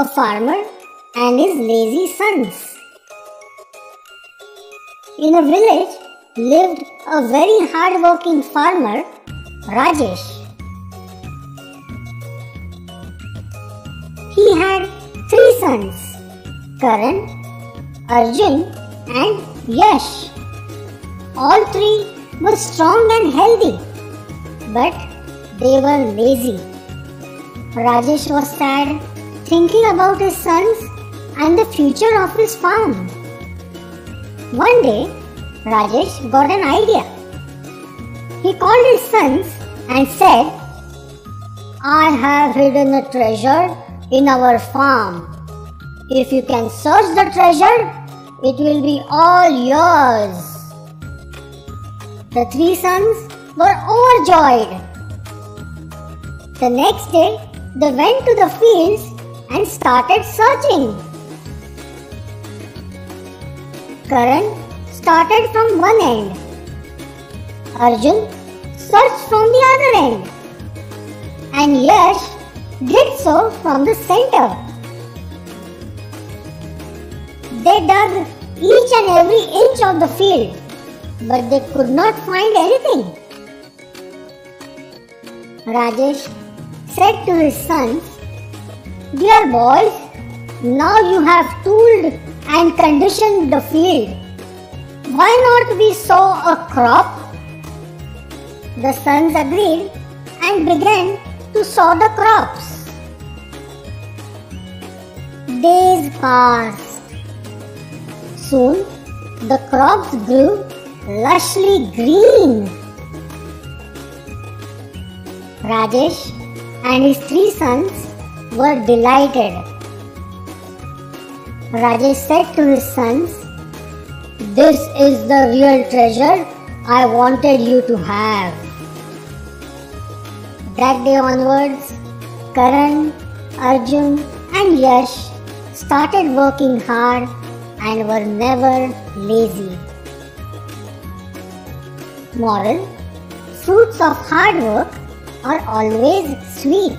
a farmer and his lazy sons. In a village lived a very hard-working farmer, Rajesh. He had three sons, Karan, Arjun and Yash. All three were strong and healthy, but they were lazy. Rajesh was sad thinking about his sons and the future of his farm. One day, Rajesh got an idea. He called his sons and said, I have hidden a treasure in our farm. If you can search the treasure, it will be all yours. The three sons were overjoyed. The next day, they went to the fields and started searching. Karan started from one end. Arjun searched from the other end. And Yash did so from the center. They dug each and every inch of the field, but they could not find anything. Rajesh said to his sons, Dear boys, now you have tooled and conditioned the field. Why not we sow a crop? The sons agreed and began to sow the crops. Days passed. Soon the crops grew lushly green. Rajesh and his three sons were delighted. Rajesh said to his sons, This is the real treasure I wanted you to have. That day onwards, Karan, Arjun, and Yash started working hard and were never lazy. Moral Fruits of hard work are always sweet.